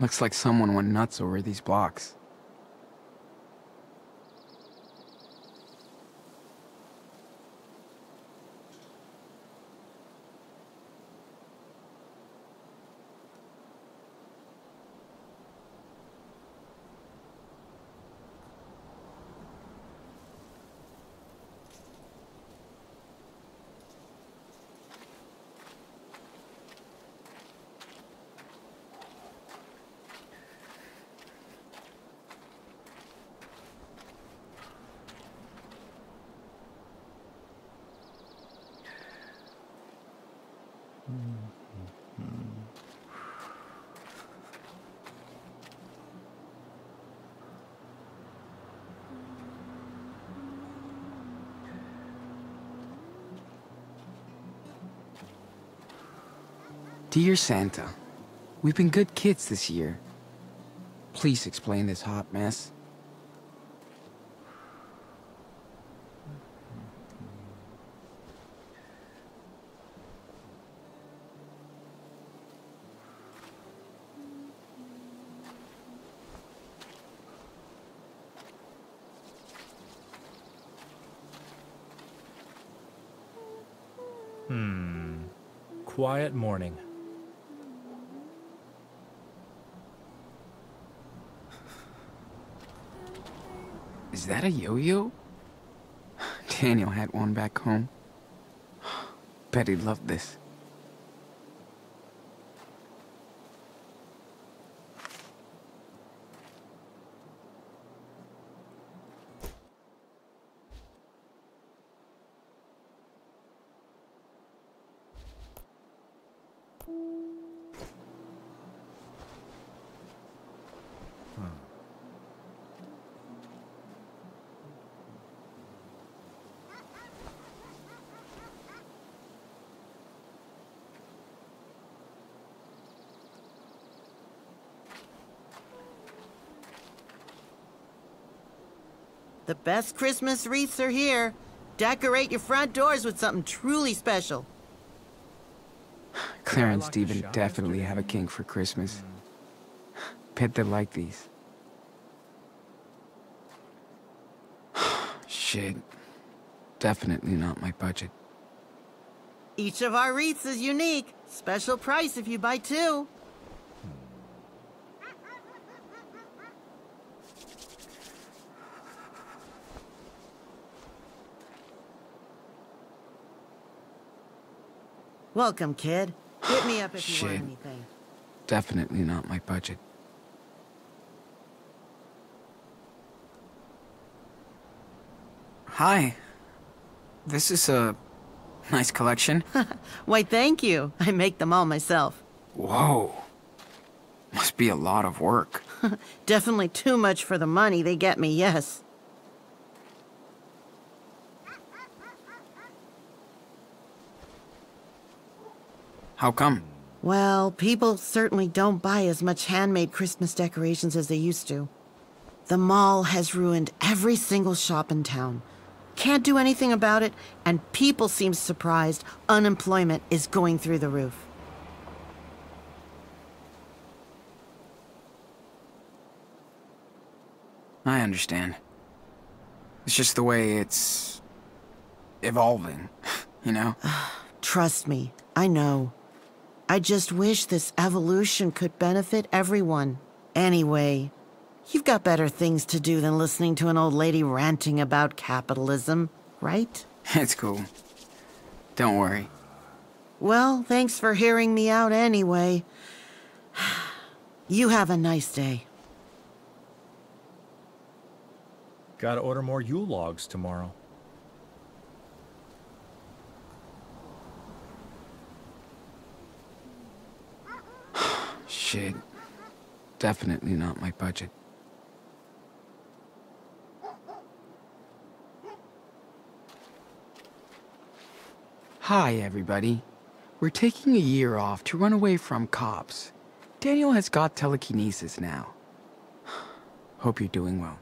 Looks like someone went nuts over these blocks. Dear Santa, we've been good kids this year. Please explain this hot mess. Hmm. Quiet morning. Is that a yo-yo? Daniel had one back home. Bet he'd this. The best Christmas wreaths are here. Decorate your front doors with something truly special. Claire and Stephen definitely have a kink for Christmas. Bet they like these. Shit. Definitely not my budget. Each of our wreaths is unique. Special price if you buy two. Welcome, kid. Hit me up if you want anything. Definitely not my budget. Hi. This is a nice collection. Why, thank you. I make them all myself. Whoa. Must be a lot of work. Definitely too much for the money they get me, yes. How come? Well, people certainly don't buy as much handmade Christmas decorations as they used to. The mall has ruined every single shop in town. Can't do anything about it, and people seem surprised unemployment is going through the roof. I understand. It's just the way it's evolving, you know? Trust me, I know. I just wish this evolution could benefit everyone. Anyway, you've got better things to do than listening to an old lady ranting about capitalism, right? It's cool. Don't worry. Well, thanks for hearing me out anyway. You have a nice day. Gotta order more Yule logs tomorrow. Shit. Definitely not my budget. Hi, everybody. We're taking a year off to run away from cops. Daniel has got telekinesis now. Hope you're doing well.